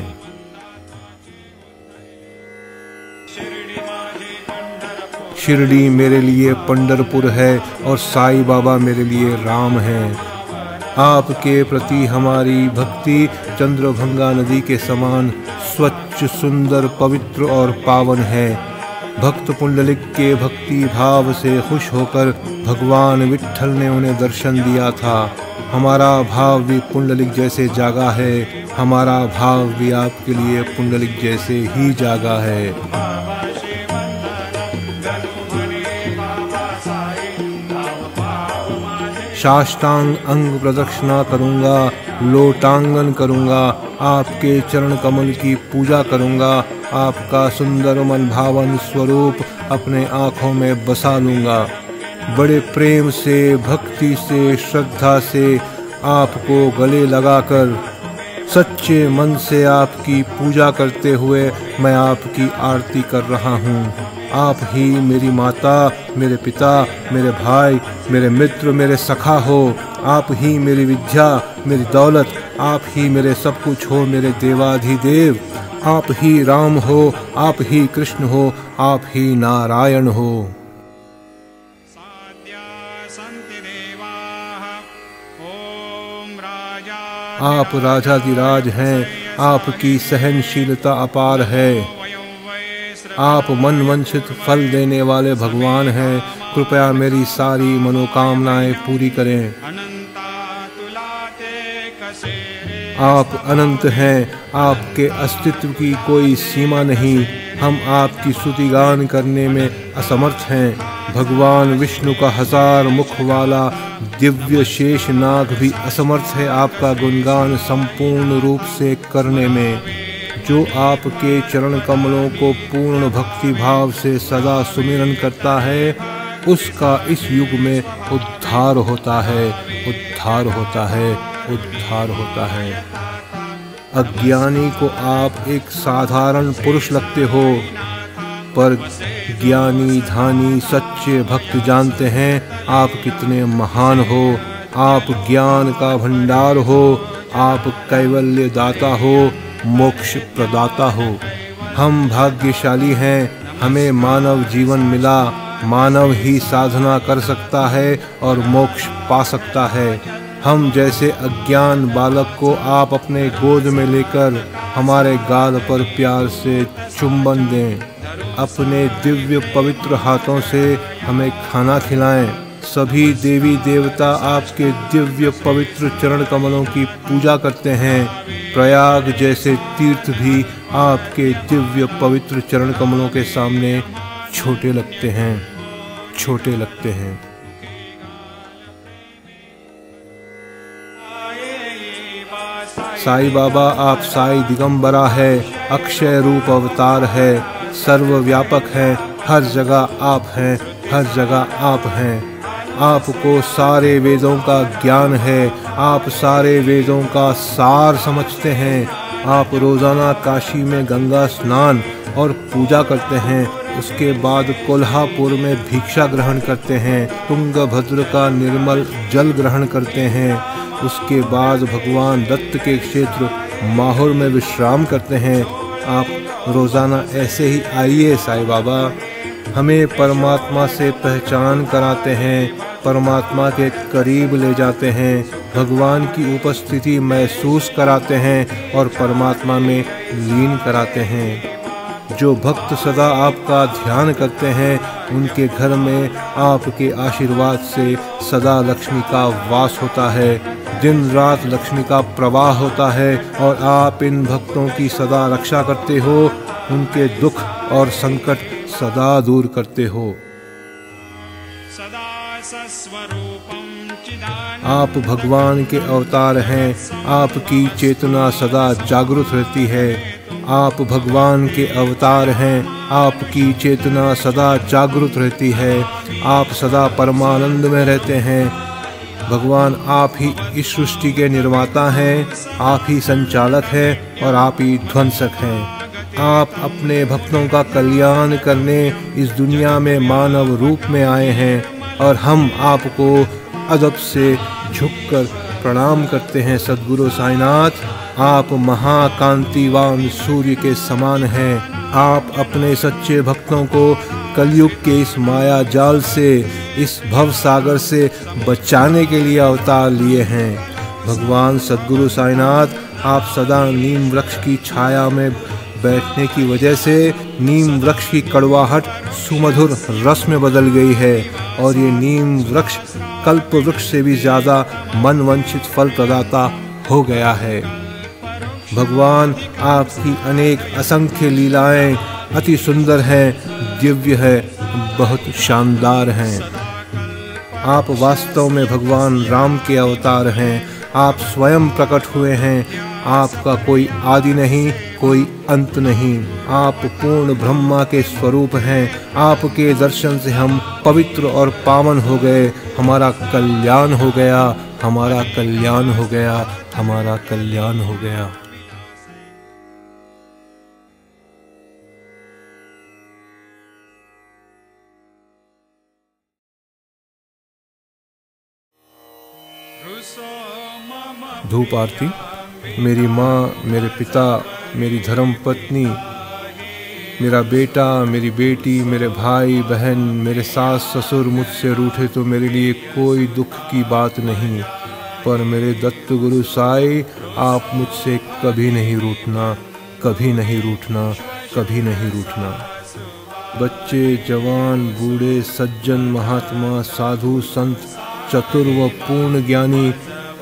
शिरडी मेरे लिए पंडरपुर है और साईं बाबा मेरे लिए राम हैं। आपके प्रति हमारी भक्ति चंद्रभंगा नदी के समान स्वच्छ, सुंदर, पवित्र और पावन है। भक्त पुंडलिक के भक्ति भाव से खुश होकर भगवान विट्ठल ने उन्हें दर्शन दिया था। हमारा भाव भी पुंडलिक जैसे जागा है, हमारा भाव भी आपके लिए पुंडलिक जैसे ही जागा है। साष्टांग अंग प्रदक्षिणा करूँगा, लोटांगन करूँगा, आपके चरण कमल की पूजा करूँगा, आपका सुंदर मन भावन स्वरूप अपने आँखों में बसा लूँगा। बड़े प्रेम से, भक्ति से, श्रद्धा से आपको गले लगाकर सच्चे मन से आपकी पूजा करते हुए मैं आपकी आरती कर रहा हूँ। आप ही मेरी माता, मेरे पिता, मेरे भाई, मेरे मित्र, मेरे सखा हो। आप ही मेरी विद्या, मेरी दौलत, आप ही मेरे सब कुछ हो, मेरे देवाधिदेव। आप ही राम हो, आप ही कृष्ण हो, आप ही नारायण हो। आप राजा दिराज हैं, आपकी सहनशीलता अपार है। आप मन वंचित फल देने वाले भगवान हैं, कृपया मेरी सारी मनोकामनाएँ पूरी करें। आप अनंत हैं, आपके अस्तित्व की कोई सीमा नहीं। हम आपकी स्तुतिगान करने में असमर्थ हैं। भगवान विष्णु का हज़ार मुख वाला दिव्य शेष नाग भी असमर्थ है आपका गुणगान संपूर्ण रूप से करने में। जो आपके चरण कमलों को पूर्ण भक्ति भाव से सदा सुमिरन करता है, उसका इस युग में उद्धार होता है, उद्धार होता है। उद्धार होता है। अज्ञानी को आप एक साधारण पुरुष लगते हो, पर ज्ञानी धानी सच्चे भक्त जानते हैं आप कितने महान हो। आप ज्ञान का भंडार हो, आप कैवल्य दाता हो, मोक्ष प्रदाता हो। हम भाग्यशाली हैं, हमें मानव जीवन मिला, मानव ही साधना कर सकता है और मोक्ष पा सकता है। हम जैसे अज्ञान बालक को आप अपने गोद में लेकर हमारे गाल पर प्यार से चुंबन दें। अपने दिव्य पवित्र हाथों से हमें खाना खिलाएँ। सभी देवी देवता आपके दिव्य पवित्र चरण कमलों की पूजा करते हैं। प्रयाग जैसे तीर्थ भी आपके दिव्य पवित्र चरण कमलों के सामने छोटे लगते हैं, छोटे लगते हैं। साईं बाबा, आप साई दिगंबरा है, अक्षय रूप अवतार है, सर्वव्यापक है, हर जगह आप हैं, हर जगह आप हैं। आपको सारे वेदों का ज्ञान है, आप सारे वेदों का सार समझते हैं। आप रोज़ाना काशी में गंगा स्नान और पूजा करते हैं उसके बाद कोल्हापुर में भिक्षा ग्रहण करते हैं, तुंगभद्र का निर्मल जल ग्रहण करते हैं। उसके बाद भगवान दत्त के क्षेत्र माहौर में विश्राम करते हैं। आप रोज़ाना ऐसे ही आइए साईं बाबा। हमें परमात्मा से पहचान कराते हैं, परमात्मा के करीब ले जाते हैं, भगवान की उपस्थिति महसूस कराते हैं और परमात्मा में लीन कराते हैं। जो भक्त सदा आपका ध्यान करते हैं उनके घर में आपके आशीर्वाद से सदा लक्ष्मी का वास होता है। दिन रात लक्ष्मी का प्रवाह होता है और आप इन भक्तों की सदा रक्षा करते हो उनके दुख और संकट सदा दूर करते हो। आप भगवान के अवतार हैं आपकी चेतना सदा जागृत रहती है। आप भगवान के अवतार हैं, आपकी चेतना सदा जागृत रहती है, आप सदा परमानंद में रहते हैं। भगवान आप ही इस सृष्टि के निर्माता हैं, आप ही संचालक हैं और आप ही ध्वंसक हैं। आप अपने भक्तों का कल्याण करने इस दुनिया में मानव रूप में आए हैं और हम आपको अदब से झुककर प्रणाम करते हैं सदगुरु साईनाथ। आप महाकांतिवान सूर्य के समान हैं। आप अपने सच्चे भक्तों को कलयुग के इस माया जाल से, इस भव सागर से बचाने के लिए अवतार लिए हैं। भगवान सदगुरु साईनाथ, आप सदा नीम वृक्ष की छाया में बैठने की वजह से नीम वृक्ष की कड़वाहट सुमधुर रस में बदल गई है और ये नीम वृक्ष कल्प वृक्ष से भी ज़्यादा मन वंचित फल प्रदाता हो गया है। भगवान आपकी अनेक असंख्य लीलाएँ अति सुंदर हैं, दिव्य है, बहुत शानदार हैं। आप वास्तव में भगवान राम के अवतार हैं, आप स्वयं प्रकट हुए हैं आपका कोई आदि नहीं, कोई अंत नहीं। आप पूर्ण ब्रह्मा के स्वरूप हैं। आपके दर्शन से हम पवित्र और पावन हो गए। हमारा कल्याण हो गया। हमारा कल्याण हो गया। हमारा कल्याण हो गया। धूप आरती मेरी माँ, मेरे पिता, मेरी धर्म पत्नी मेरा बेटा, मेरी बेटी, मेरे भाई, बहन, मेरे सास, ससुर मुझसे रूठे तो मेरे लिए कोई दुख की बात नहीं। पर मेरे दत्त गुरु साई, आप मुझसे कभी नहीं रूठना, कभी नहीं रूठना, कभी नहीं रूठना। बच्चे, जवान, बूढ़े, सज्जन, महात्मा, साधु, संत चतुर व पूर्ण ज्ञानी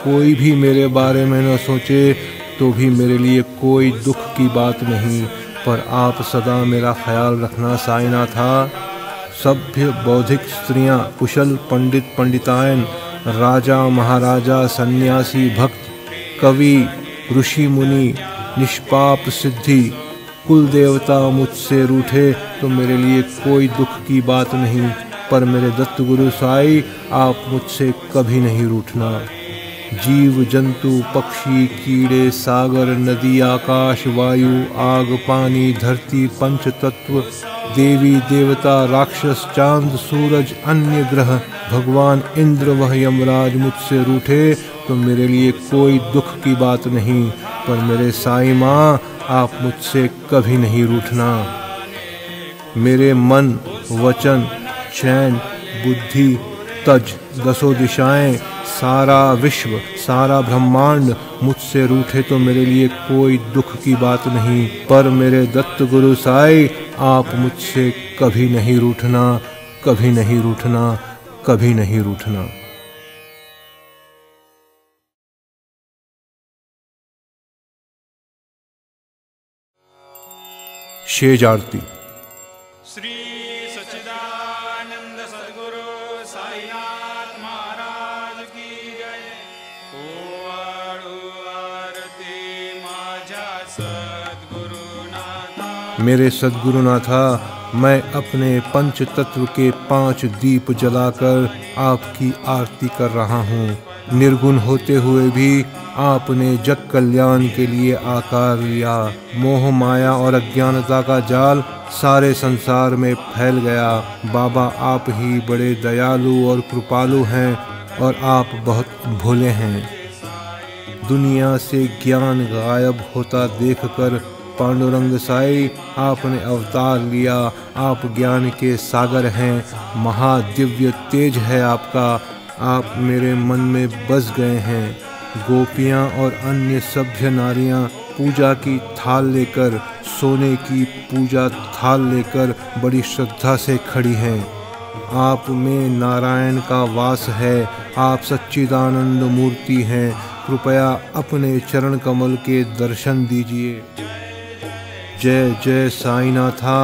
कोई भी मेरे बारे में न सोचे तो भी मेरे लिए कोई दुख की बात नहीं। पर आप सदा मेरा ख्याल रखना साइना था। सभ्य बौद्धिक स्त्रियाँ, कुशल पंडित पंडितायन, राजा महाराजा, सन्यासी भक्त, कवि, ऋषि मुनि, निष्पाप सिद्धि कुल देवता मुझसे रूठे तो मेरे लिए कोई दुख की बात नहीं। पर मेरे दत्त गुरु साई, आप मुझसे कभी नहीं रूठना। जीव जंतु पक्षी, कीड़े, सागर, नदी, आकाश, वायु, आग, पानी, धरती पंच तत्व देवी, देवता, राक्षस, चाँद, सूरज, अन्य ग्रह, भगवान इंद्र, वह यमराज मुझसे रूठे तो मेरे लिए कोई दुख की बात नहीं, पर मेरे साई माँ, आप मुझसे कभी नहीं रूठना। मेरे मन, वचन, चैन, बुद्धि, तज, दसों दिशाएँ सारा विश्व, सारा ब्रह्मांड मुझसे रूठे तो मेरे लिए कोई दुख की बात नहीं, पर मेरे दत्त गुरु साई, आप मुझसे कभी नहीं रूठना, कभी नहीं रूठना, कभी नहीं रूठना। शेज आरती श्री मेरे सद्गुरुनाथा, मैं अपने पंच तत्व के पाँच दीप जलाकर आपकी आरती कर रहा हूँ। निर्गुण होते हुए भी आपने जग कल्याण के लिए आकार लिया। मोह, माया और अज्ञानता का जाल सारे संसार में फैल गया। बाबा, आप ही बड़े दयालु और कृपालु हैं और आप बहुत भोले हैं। दुनिया से ज्ञान गायब होता देखकर पांडुरंग साई आपने अवतार लिया। आप ज्ञान के सागर हैं। महादिव्य तेज है आपका। आप मेरे मन में बस गए हैं। गोपियाँ और अन्य सभ्य नारियाँ पूजा की थाल लेकर, सोने की पूजा थाल लेकर बड़ी श्रद्धा से खड़ी हैं। आप में नारायण का वास है। आप सच्चिदानंद मूर्ति हैं। कृपया अपने चरण कमल के दर्शन दीजिए। जय जय साईनाथा,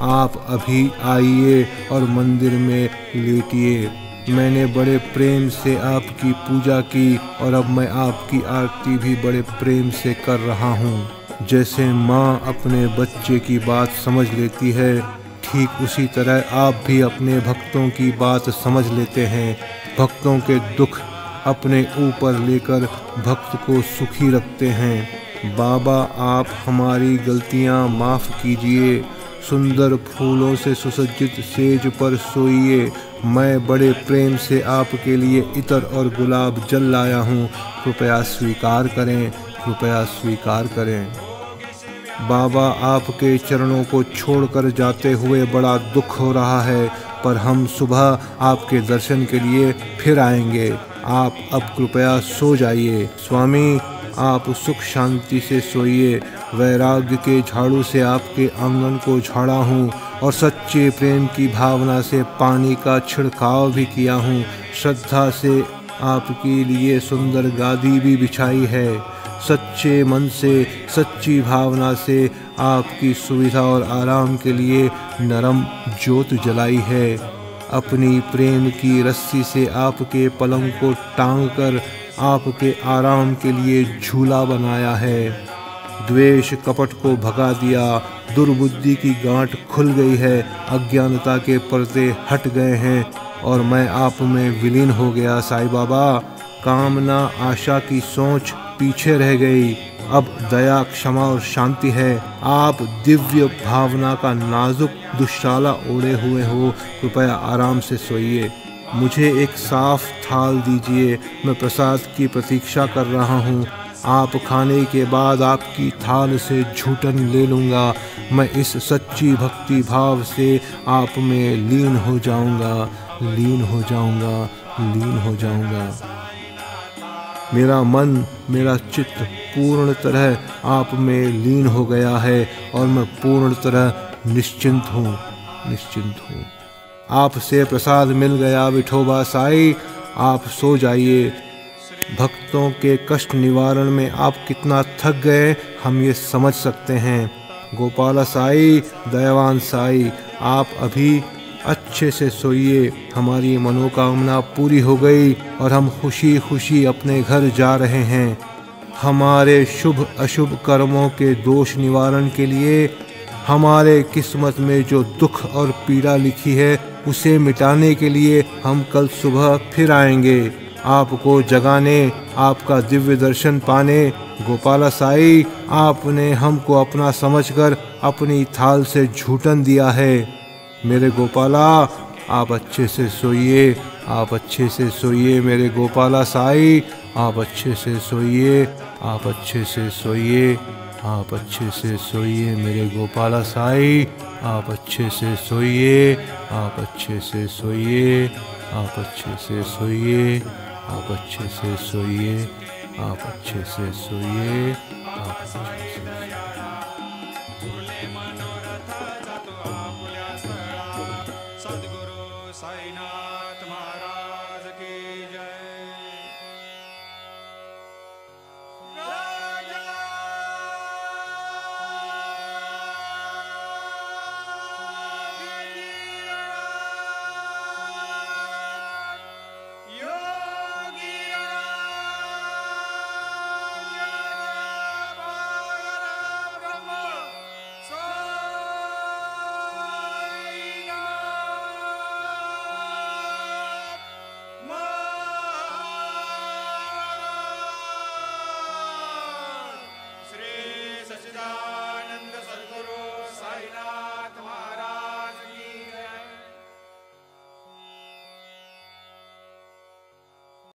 आप अभी आइए और मंदिर में लेटिए। मैंने बड़े प्रेम से आपकी पूजा की और अब मैं आपकी आरती भी बड़े प्रेम से कर रहा हूँ। जैसे माँ अपने बच्चे की बात समझ लेती है, ठीक उसी तरह आप भी अपने भक्तों की बात समझ लेते हैं। भक्तों के दुख अपने ऊपर लेकर भक्त को सुखी रखते हैं। बाबा, आप हमारी गलतियाँ माफ़ कीजिए। सुंदर फूलों से सुसज्जित सेज पर सोइए। मैं बड़े प्रेम से आपके लिए इतर और गुलाब जल लाया हूँ। कृपया स्वीकार करें, कृपया स्वीकार करें। बाबा, आपके चरणों को छोड़कर जाते हुए बड़ा दुख हो रहा है, पर हम सुबह आपके दर्शन के लिए फिर आएँगे। आप अब कृपया सो जाइए। स्वामी आप सुख शांति से सोइए। वैराग्य के झाड़ू से आपके आँगन को झाड़ा हूँ और सच्चे प्रेम की भावना से पानी का छिड़काव भी किया हूँ। श्रद्धा से आपके लिए सुंदर गादी भी बिछाई है। सच्चे मन से, सच्ची भावना से आपकी सुविधा और आराम के लिए नरम ज्योत जलाई है। अपनी प्रेम की रस्सी से आपके पलंग को टांग कर आपके आराम के लिए झूला बनाया है। द्वेष कपट को भगा दिया, दुर्बुद्धि की गांठ खुल गई है, अज्ञानता के पर्दे हट गए हैं और मैं आप में विलीन हो गया साईं बाबा। कामना, आशा की सोच पीछे रह गई। अब दया, क्षमा और शांति है। आप दिव्य भावना का नाजुक, दुशाला ओढ़े हुए हो। कृपया आराम से सोइए। मुझे एक साफ़ थाल दीजिए, मैं प्रसाद की प्रतीक्षा कर रहा हूँ। आप खाने के बाद आपकी थाल से झूठन ले लूँगा। मैं इस सच्ची भक्ति भाव से आप में लीन हो जाऊँगा। लीन हो जाऊँगा। लीन हो जाऊँगा। मेरा मन, मेरा चित्त पूर्ण तरह आप में लीन हो गया है और मैं पूर्ण तरह निश्चिंत हूँ। निश्चिंत हूँ। आपसे प्रसाद मिल गया विठोबा साई। आप सो जाइए। भक्तों के कष्ट निवारण में आप कितना थक गए, हम ये समझ सकते हैं। गोपाला साई, दयावान साई, आप अभी अच्छे से सोइए। हमारी मनोकामना पूरी हो गई और हम खुशी खुशी अपने घर जा रहे हैं। हमारे शुभ, अशुभ कर्मों के दोष निवारण के लिए हमारे किस्मत में जो दुख और पीड़ा लिखी है उसे मिटाने के लिए हम कल सुबह फिर आएँगे। आपको जगाने, आपका दिव्य दर्शन पाने, गोपाला साई, आपने हमको अपना समझकर अपनी थाल से झूठन दिया है। मेरे गोपाला, आप अच्छे से सोइए, आप अच्छे से सोइए मेरे गोपाला साई, आप अच्छे से सोइए, आप अच्छे से सोइए। आप अच्छे से सोइए मेरे गोपाला साई। आप अच्छे से सोइए, आप अच्छे से सोइए, आप अच्छे से सोइए, आप अच्छे से सोइए, आप अच्छे से सोइए, आप अच्छे से